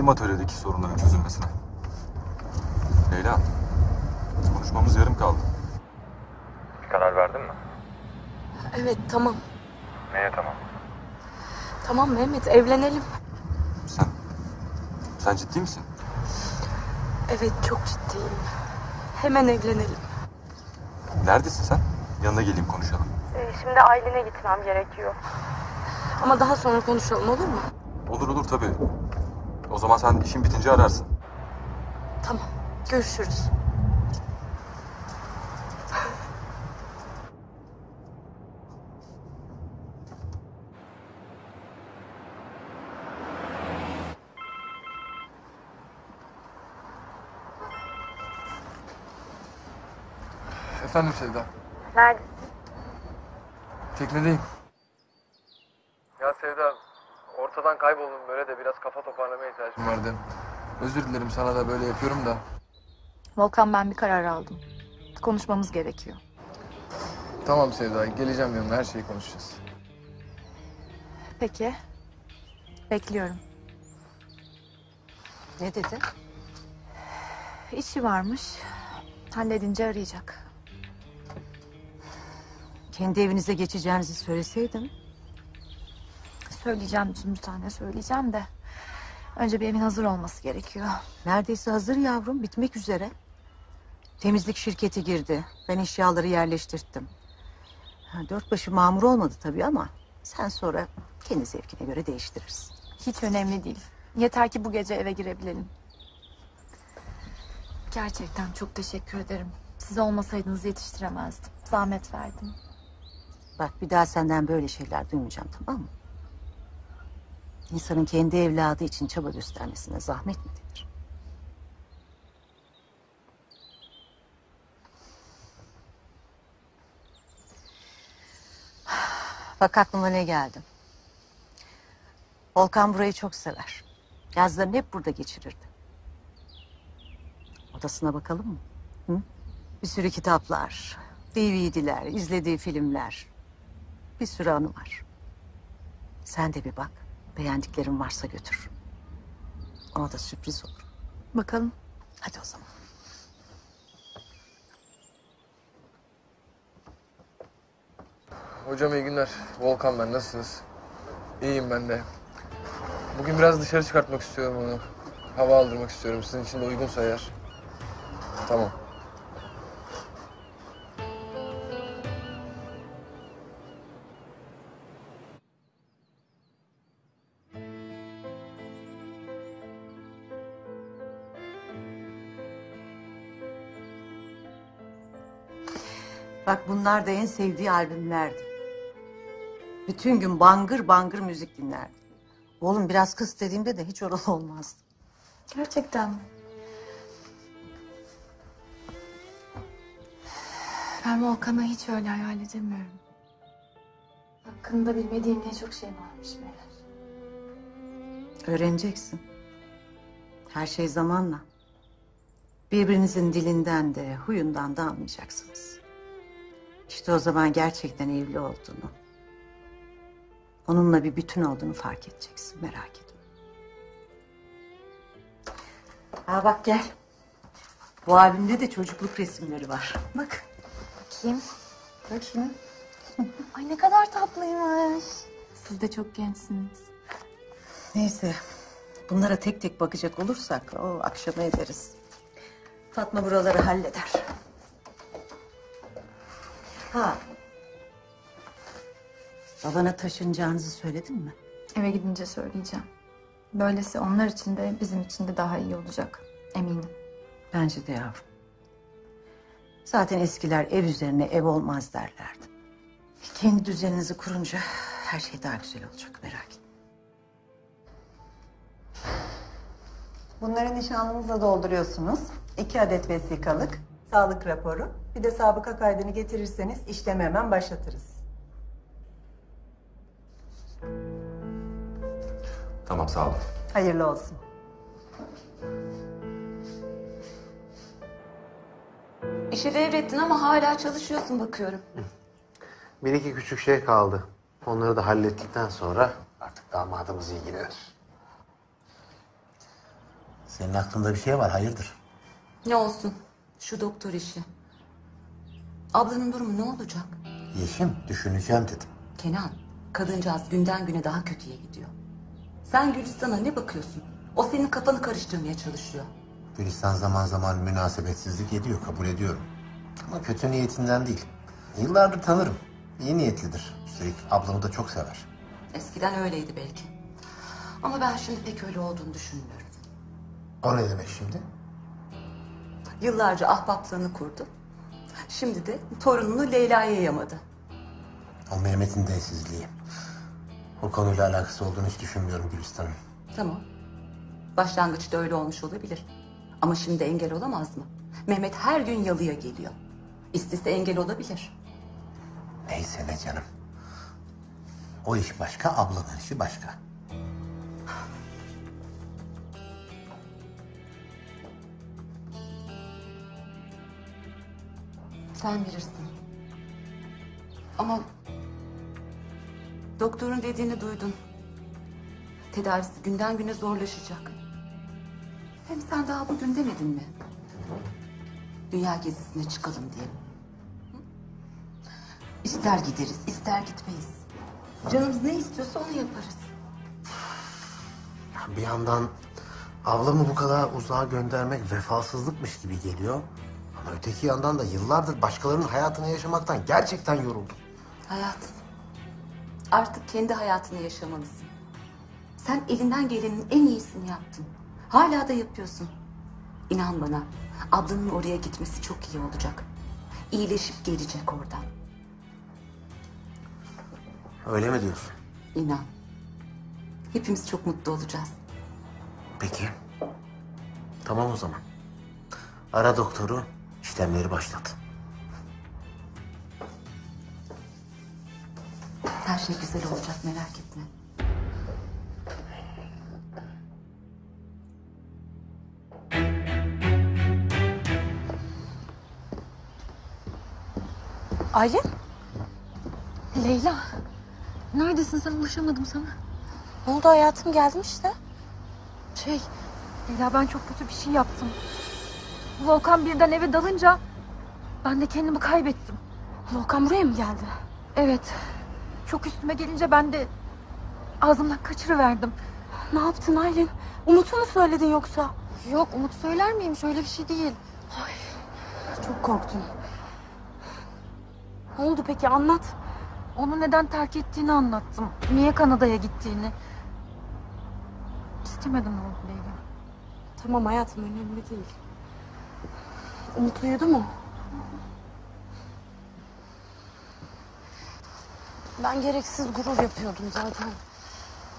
Sevindim atölyedeki sorunların çözülmesine. Leyla, konuşmamız yarım kaldı. Bir karar verdin mi? Evet tamam. Neye tamam? Tamam Mehmet evlenelim. Sen ciddi misin? Evet çok ciddiyim. Hemen evlenelim. Neredesin sen? Yanına geleyim konuşalım. Ee, şimdi Aylin'e gitmem gerekiyor. Ama daha sonra konuşalım olur mu? Olur olur tabii. O zaman sen işin bitince ararsın. Tamam. Görüşürüz. Efendim Sevda. Neredesin? Teknedeyim. Ya Sevda, ortadan kayboldum böyle de biraz kafa toparlamaya ihtiyacım vardı. Özür dilerim sana da böyle yapıyorum da. Volkan ben bir karar aldım. Konuşmamız gerekiyor. Tamam Sevda, geleceğim yanına her şeyi konuşacağız. Peki. Bekliyorum. Ne dedi? İşi varmış. Halledince arayacak. Kendi evinize geçeceğinizi söyleseydin. Söyleyeceğim Zümrüt anne söyleyeceğim de. Önce bir evin hazır olması gerekiyor. Neredeyse hazır yavrum, bitmek üzere. Temizlik şirketi girdi. Ben eşyaları yerleştirttim. Ha, dört başı mamur olmadı tabii ama... ...sen sonra kendi zevkine göre değiştirirsin. Hiç önemli değil. Yeter ki bu gece eve girebilelim. Gerçekten çok teşekkür ederim. Siz olmasaydınız yetiştiremezdim. Zahmet verdim. Bak bir daha senden böyle şeyler duymayacağım tamam mı? İnsanın kendi evladı için çaba göstermesine zahmet mi denir? Bak aklıma ne geldi. Volkan burayı çok sever. Yazlarını hep burada geçirirdi. Odasına bakalım mı? Hı? Bir sürü kitaplar, DVD'ler, izlediği filmler. Bir sürü anı var. Sen de bir bak. Beğendiklerin varsa götür. Ona da sürpriz olur. Bakalım. Hadi o zaman. Hocam iyi günler. Volkan ben, nasılsınız? İyiyim ben de. Bugün biraz dışarı çıkartmak istiyorum onu. Hava aldırmak istiyorum. Sizin için de uygunsa eğer. Tamam. Bak bunlar da en sevdiği albümlerdi. Bütün gün bangır bangır müzik dinlerdi. Oğlum biraz kız dediğimde de hiç oralı olmazdı. Gerçekten mi? Ben Volkan'ı hiç öyle hayal edemiyorum. Hakkında bilmediğim ne çok şey varmış meğer. Öğreneceksin. Her şey zamanla. Birbirinizin dilinden de huyundan da anlayacaksınız. İşte o zaman gerçekten evli olduğunu, onunla bir bütün olduğunu fark edeceksin. Merak etme. Ha bak gel. Bu albümde de çocukluk resimleri var. Bak. Bakayım. Bak şuna. Ay ne kadar tatlıymış. Siz de çok gençsiniz. Neyse. Bunlara tek tek bakacak olursak o akşama ederiz. Fatma buraları halleder. Ha. Babana taşınacağınızı söyledin mi? Eve gidince söyleyeceğim. Böylesi onlar için de bizim için de daha iyi olacak. Eminim. Bence de yavrum. Zaten eskiler ev üzerine ev olmaz derlerdi. Kendi düzeninizi kurunca her şey daha güzel olacak merak etme. Bunları nişanlınızla dolduruyorsunuz. İki adet vesikalık, sağlık raporu, bir de sabıka kaydını getirirseniz işlemi hemen başlatırız. Tamam sağ olun. Hayırlı olsun. İşi devrettin ama hala çalışıyorsun bakıyorum. Bir iki küçük şey kaldı. Onları da hallettikten sonra artık damadımız ilgilenir. Senin aklında bir şey var hayırdır? Ne olsun şu doktor işi. Ablanın durumu ne olacak? Yeşim düşüneceğim dedim. Kenan, kadıncağız günden güne daha kötüye gidiyor. Sen Gülistan'a ne bakıyorsun? O senin kafanı karıştırmaya çalışıyor. Gülistan zaman zaman münasebetsizlik ediyor kabul ediyorum. Ama kötü niyetinden değil. Yıllardır tanırım. İyi niyetlidir. Üstelik ablamı da çok sever. Eskiden öyleydi belki. Ama ben şimdi pek öyle olduğunu düşünmüyorum. O ne demek şimdi? Yıllarca ahbaplığını kurdu. Şimdi de torununu Leyla'ya yamadı. O Mehmet'in densizliği. O konuyla alakası olduğunu hiç düşünmüyorum Gülistan'ın. Tamam. Başlangıçta öyle olmuş olabilir. Ama şimdi engel olamaz mı? Mehmet her gün yalıya geliyor. İstese engel olabilir. Neyse ne canım. O iş başka, ablanın işi başka. Sen bilirsin. Ama doktorun dediğini duydun. Tedavisi günden güne zorlaşacak. Hem sen daha bugün demedin mi? Dünya gezisine çıkalım diye. İster gideriz, ister gitmeyiz. Canımız ne istiyorsa onu yaparız. Bir yandan ablamı bu kadar uzağa göndermek vefasızlıkmış gibi geliyor. Ama öteki yandan da yıllardır başkalarının hayatını yaşamaktan gerçekten yoruldum. Hayatım. Artık kendi hayatını yaşamalısın. Sen elinden gelenin en iyisini yaptın. Hala da yapıyorsun. İnan bana, ablanın oraya gitmesi çok iyi olacak. İyileşip gelecek oradan. Öyle mi diyorsun? İnan. Hepimiz çok mutlu olacağız. Peki. Tamam o zaman. Ara doktoru, işlemleri başlat. Her şey güzel olacak merak etme. Aylin? Leyla. Neredesin sen? Ulaşamadım sana. Ne oldu hayatım? Geldim işte. Şey, Leyla ben çok kötü bir şey yaptım. Volkan birden eve dalınca ben de kendimi kaybettim. Volkan buraya mı geldi? Evet. Çok üstüme gelince ben de ağzımdan kaçırıverdim. Ne yaptın Aylin? Umut'u mu söyledin yoksa? Yok Umut söyler miyim? Şöyle bir şey değil. Ay, çok korktum. Ne oldu peki anlat. Onu neden terk ettiğini anlattım. Niye Kanada'ya gittiğini. İstemedim oldu Leyla. Tamam hayatım önemli değil. Umut uyudu mu? Ben gereksiz gurur yapıyordum zaten.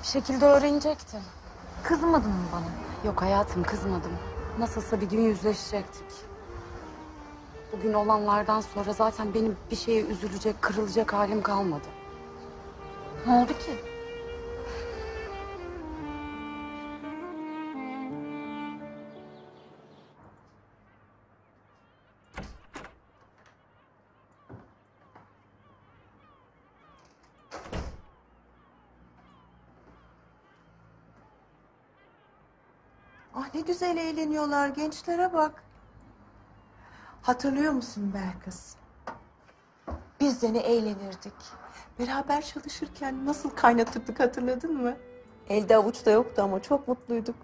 Bir şekilde öğrenecekti. Kızmadın mı bana? Yok hayatım kızmadım. Nasılsa bir gün yüzleşecektik. Bugün olanlardan sonra zaten benim bir şeye üzülecek, kırılacak halim kalmadı. Ne oldu ki? Güzel eğleniyorlar gençlere bak. Hatırlıyor musun Belkıs? Biz de ne eğlenirdik. Beraber çalışırken nasıl kaynatırdık hatırladın mı? Elde avuçta yoktu ama çok mutluyduk.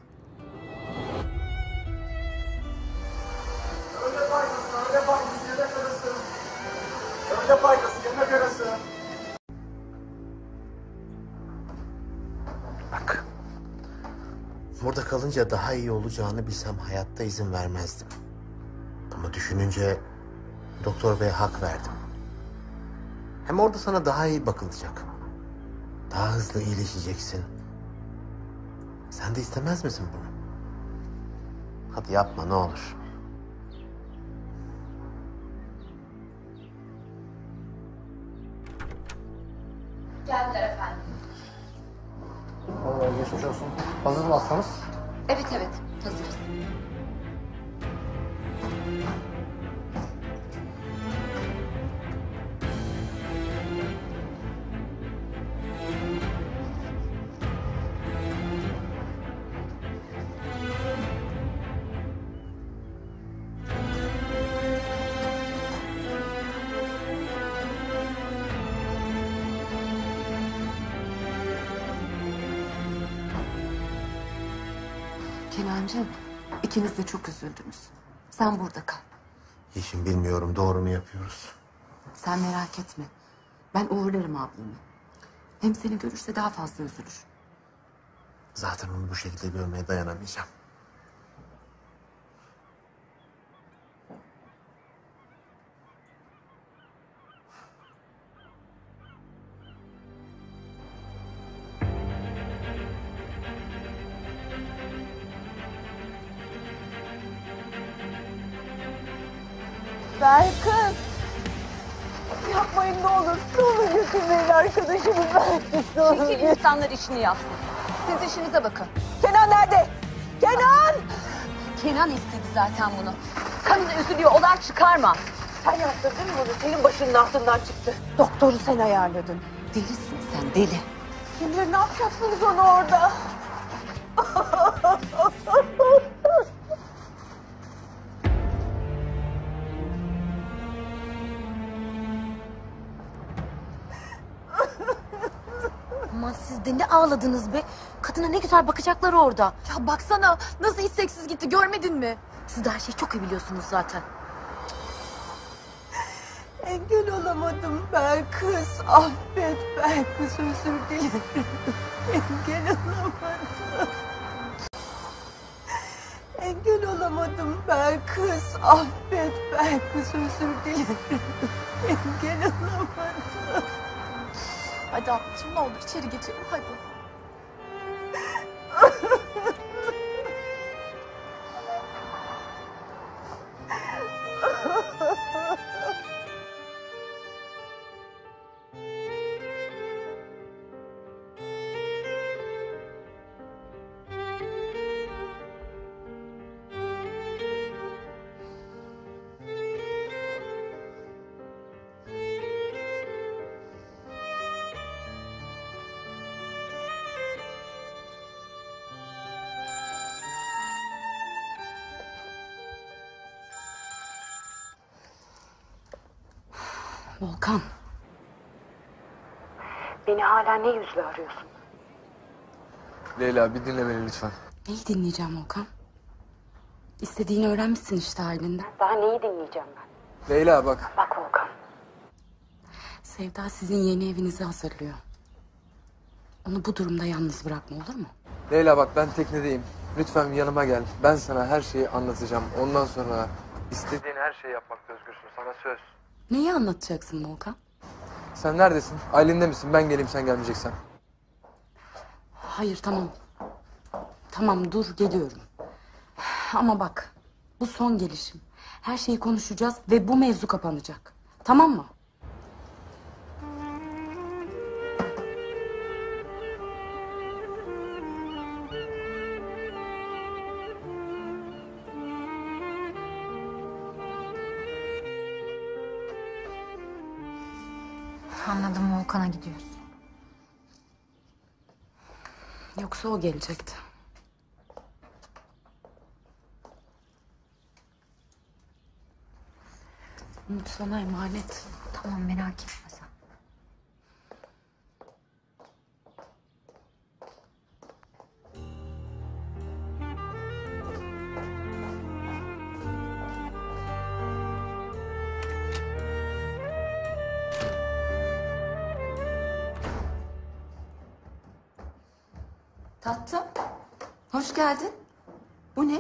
Burada kalınca daha iyi olacağını bilsem hayatta izin vermezdim. Ama düşününce doktor bey hak verdim. Hem orada sana daha iyi bakılacak. Daha hızlı iyileşeceksin. Sen de istemez misin bunu? Hadi yapma ne olur. Geldiler efendim. Vallahi geçmiş olsun. Hazır mı hastanız? Evet evet hazırız. İkiniz de çok üzüldünüz. Sen burada kal. Yeşim bilmiyorum doğru mu yapıyoruz? Sen merak etme. Ben uğurlarım ablamı. Hem seni görürse daha fazla üzülür. Zaten onu bu şekilde görmeye dayanamayacağım. Berkın. Yapmayın ne olur. Ne olur götürmeyin arkadaşımı. Ne olur. Çekil insanlar işini yapsın. Siz işinize bakın. Kenan nerede? Kenan! Kenan istedi zaten bunu. Kadın üzülüyor, olay çıkarma. Sen yaptın değil mi bunu? Senin başının altından çıktı. Doktoru sen ayarladın. Delisin sen deli. Kim bilir ne yapacaksınız onu orada? siz de ne ağladınız be. Kadına ne güzel bakacaklar orada. Ya baksana nasıl isteksiz gitti görmedin mi? Siz de her şeyi çok iyi biliyorsunuz zaten. Engel olamadım Belkıs. Affet Belkıs özür dilerim. Engel olamadım. Engel olamadım Belkıs. Affet Belkıs özür dilerim. Engel olamadım. Hadi ablacığım ne olur içeri geçelim hadi. Hala ne yüzle arıyorsun? Leyla bir dinle beni lütfen. Neyi dinleyeceğim Volkan? İstediğini öğrenmişsin işte halinden. Daha neyi dinleyeceğim ben? Leyla bak. Bak Volkan. Sevda sizin yeni evinizi hazırlıyor. Onu bu durumda yalnız bırakma olur mu? Leyla bak ben teknedeyim. Lütfen yanıma gel. Ben sana her şeyi anlatacağım. Ondan sonra istediğin her şeyi yapmakta özgürsün. Sana söz. Neyi anlatacaksın Volkan? Sen neredesin? Aylin'de misin? Ben geleyim sen gelmeyeceksen. Hayır tamam. Tamam dur geliyorum. Ama bak bu son gelişim. Her şeyi konuşacağız ve bu mevzu kapanacak. Tamam mı? Volkan'a gidiyorsun. Yoksa o gelecekti. Umut sana emanet. Tamam merak etme sen. Tatlım. Hoş geldin. Bu ne?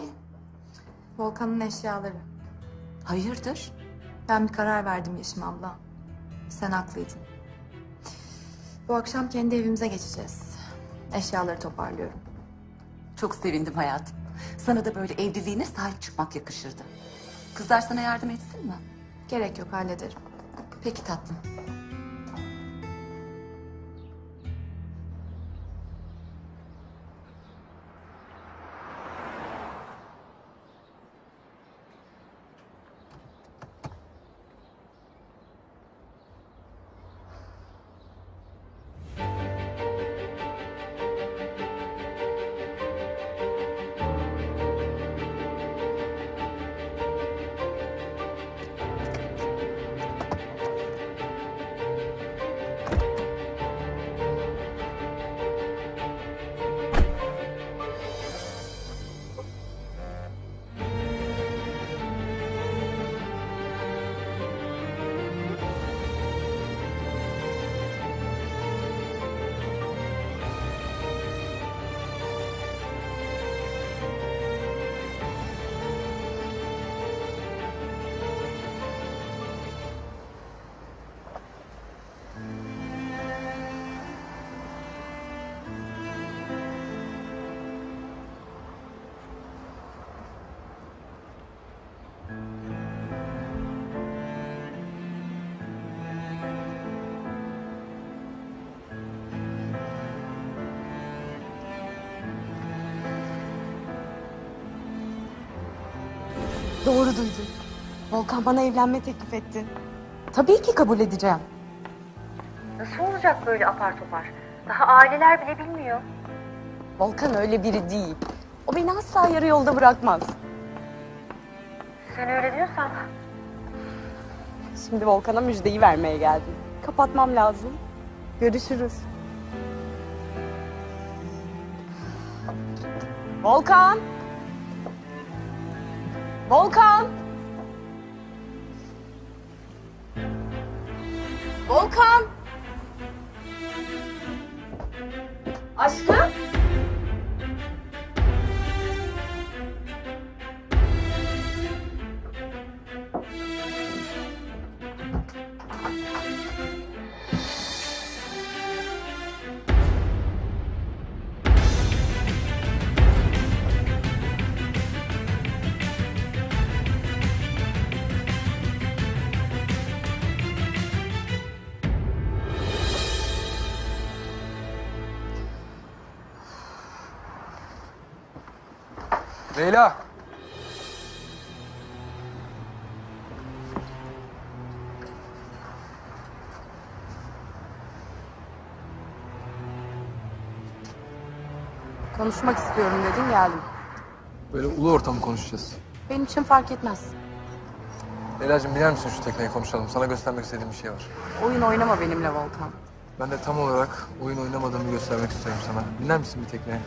Volkan'ın eşyaları. Hayırdır? Ben bir karar verdim Yeşim abla. Sen haklıydın. Bu akşam kendi evimize geçeceğiz. Eşyaları toparlıyorum. Çok sevindim hayatım. Sana da böyle evliliğine sahip çıkmak yakışırdı. Kızlar sana yardım etsin mi? Gerek yok hallederim. Peki tatlım. Doğru duydun. Volkan bana evlenme teklif etti. Tabii ki kabul edeceğim. Nasıl olacak böyle apar topar? Daha aileler bile bilmiyor. Volkan öyle biri değil. O beni asla yarı yolda bırakmaz. Sen öyle diyorsan. Şimdi Volkan'a müjdeyi vermeye geldim. Kapatmam lazım. Görüşürüz. Volkan! Volkan! Volkan! Konuşmak istiyorum dedin geldim. Böyle ulu ortamı konuşacağız. Benim için fark etmez. Leyla'cığım biner misin şu tekneyi konuşalım? Sana göstermek istediğim bir şey var. Oyun oynama benimle Volkan. Ben de tam olarak oyun oynamadığımı göstermek istiyorum sana. Biner misin bir tekneye?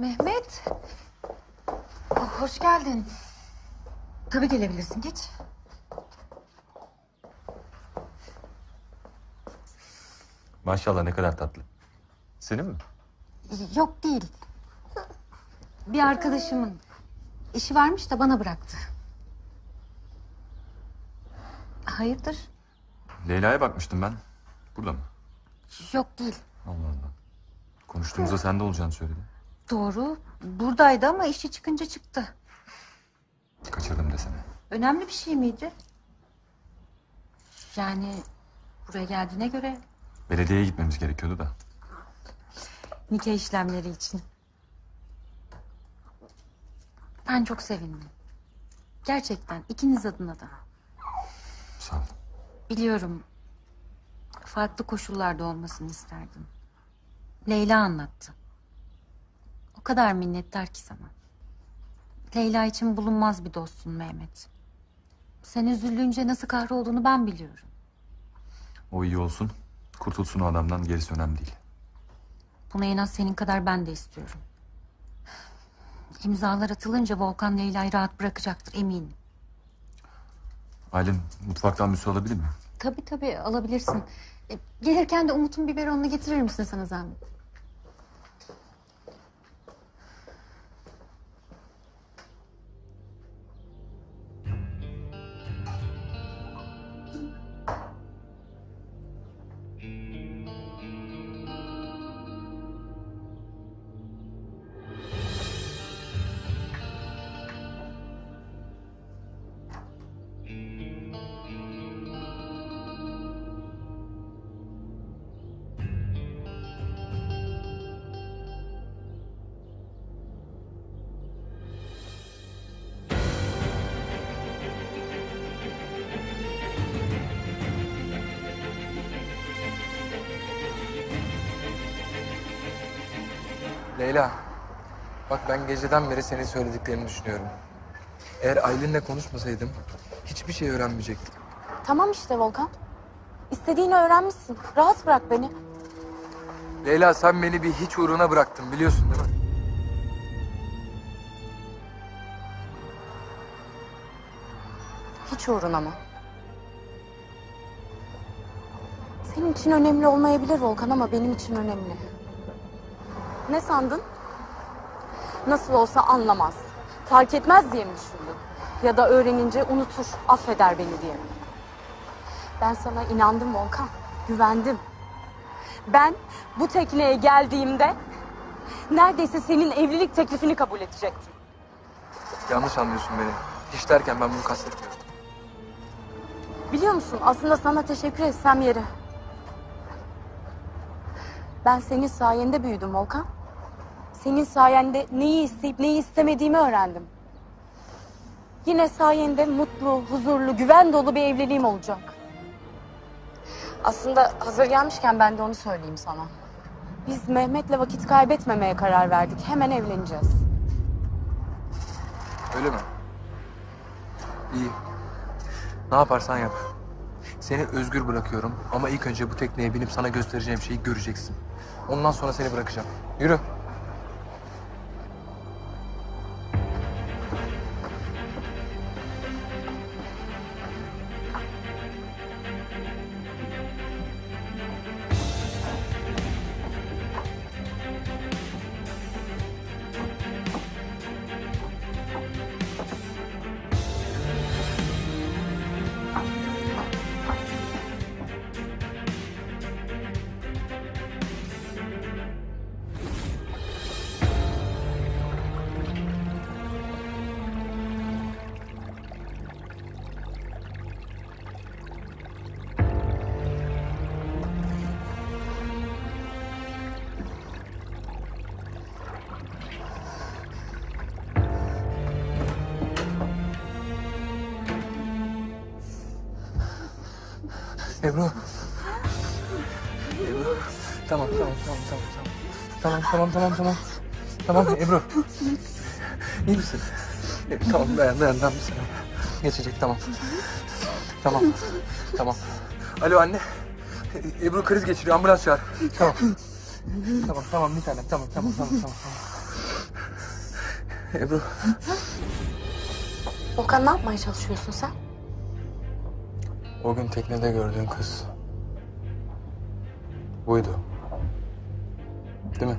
Mehmet. Aa, Hoş geldin. Tabii gelebilirsin geç. Maşallah ne kadar tatlı. Senin mi? Yok değil. Bir arkadaşımın işi varmış da bana bıraktı. Hayırdır? Leyla'ya bakmıştım ben. Burada mı? Yok değil. Allah Allah. Konuştuğumuzda sen de olacağını söyledi. Doğru. Buradaydı ama işi çıkınca çıktı. Kaçırdım desene. Önemli bir şey miydi? Yani buraya geldiğine göre Belediyeye gitmemiz gerekiyordu da. nikah işlemleri için. Ben çok sevindim. Gerçekten ikiniz adına da. Sağ ol. Biliyorum. Farklı koşullarda olmasını isterdim. Leyla anlattı. O kadar minnettar ki sana. Leyla için bulunmaz bir dostsun Mehmet. Sen üzüldüğünce nasıl kahrolduğunu ben biliyorum. O iyi olsun. Kurtulsun o adamdan gerisi önemli değil. Buna en az senin kadar ben de istiyorum. İmzalar atılınca Volkan Leyla'yı rahat bırakacaktır eminim. Aylin mutfaktan bir su alabilir mi? Tabii tabii alabilirsin. E, gelirken de Umut'un biberonunu getirir misin sana zahmet? Leyla, bak ben geceden beri senin söylediklerini düşünüyorum. Eğer Aylin'le konuşmasaydım hiçbir şey öğrenmeyecektim. Tamam işte Volkan. İstediğini öğrenmişsin. Rahat bırak beni. Leyla sen beni bir hiç uğruna bıraktın biliyorsun değil mi? Hiç uğruna mı? Senin için önemli olmayabilir Volkan ama benim için önemli. Ne sandın? Nasıl olsa anlamaz. Fark etmez diye mi düşündün? Ya da öğrenince unutur, affeder beni diye mi? Ben sana inandım Volkan, güvendim. Ben bu tekneye geldiğimde neredeyse senin evlilik teklifini kabul edecektim. Yanlış anlıyorsun beni. Hiç derken ben bunu kastetmiyorum. Biliyor musun aslında sana teşekkür etsem yeri. Ben senin sayende büyüdüm Volkan. Senin sayende neyi isteyip neyi istemediğimi öğrendim. Yine sayende mutlu, huzurlu, güven dolu bir evliliğim olacak. Aslında hazır gelmişken ben de onu söyleyeyim sana. Biz Mehmet'le vakit kaybetmemeye karar verdik. Hemen evleneceğiz. Öyle mi? İyi. Ne yaparsan yap. Seni özgür bırakıyorum ama ilk önce bu tekneye binip sana göstereceğim şeyi göreceksin. Ondan sonra seni bırakacağım. Yürü. Tamam, dayan, dayan, dayan bir saniye. Geçecek, tamam. Tamam, tamam. Alo anne. Ebru kriz geçiriyor, ambulans çağır. Tamam. Tamam, tamam bir tane. Tamam, tamam, tamam, tamam. tamam. Ebru. Volkan ne yapmaya çalışıyorsun sen? O gün teknede gördüğün kız. Buydu. Değil mi?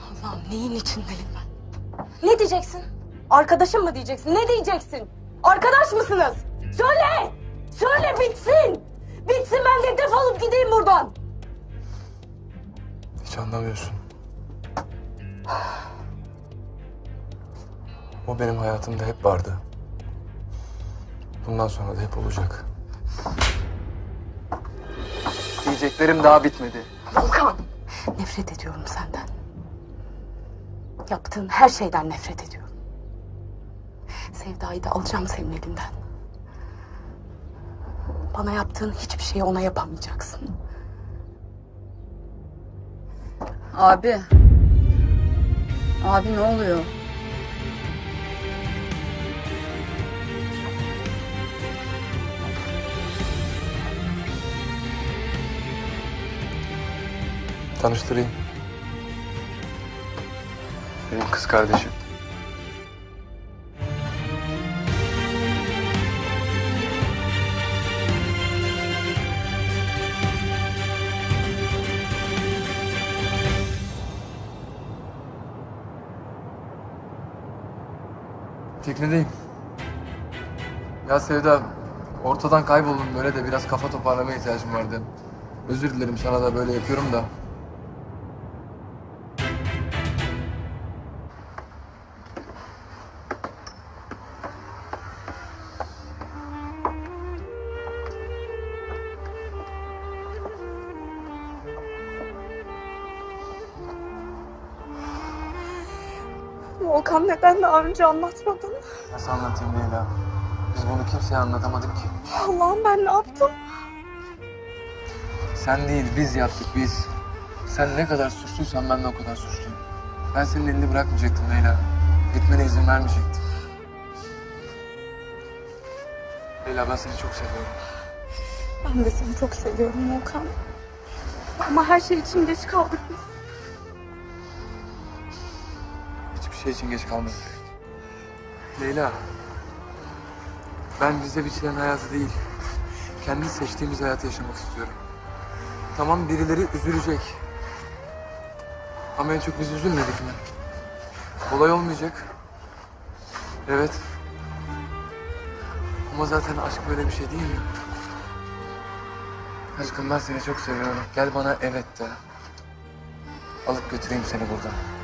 Allah'ım Neyin içindeyim ben? Ne diyeceksin? Arkadaşım mı diyeceksin? Ne diyeceksin? Arkadaş mısınız? Söyle! Söyle bitsin! Bitsin ben de defolup gideyim buradan. Hiç anlamıyorsun. O benim hayatımda hep vardı. Bundan sonra da hep olacak. Diyeceklerim daha bitmedi. Volkan! Nefret ediyorum senden. Yaptığın her şeyden nefret ediyorum. Sevda'yı da alacağım senin elinden. Bana yaptığın hiçbir şeyi ona yapamayacaksın. Abi. Abi ne oluyor? Tanıştırayım. Benim kız kardeşim. Teknedeyim. Ya Sevda, ortadan kayboldum böyle de biraz kafa toparlamaya ihtiyacım vardı. Özür dilerim sana da böyle yapıyorum da. Neden daha önce anlatmadın? Nasıl anlatayım Leyla? Biz bunu kimseye anlatamadık ki. Allah'ım ben ne yaptım? Sen değil, biz yaptık biz. Sen ne kadar suçluysan ben de o kadar suçluyum. Ben senin elini bırakmayacaktım Leyla. Gitmene izin vermeyecektim. Leyla ben seni çok seviyorum. Ben de seni çok seviyorum Volkan. Ama her şey için geç kaldık biz. Şey için geç kalmadık. Leyla. Ben bize biçilen hayatı değil, kendi seçtiğimiz hayatı yaşamak istiyorum. Tamam birileri üzülecek. Ama en çok biz üzülmedik mi? Kolay olmayacak. Evet. Ama zaten aşk böyle bir şey değil mi? Aşkım ben seni çok seviyorum. Gel bana evet de. Alıp götüreyim seni buradan.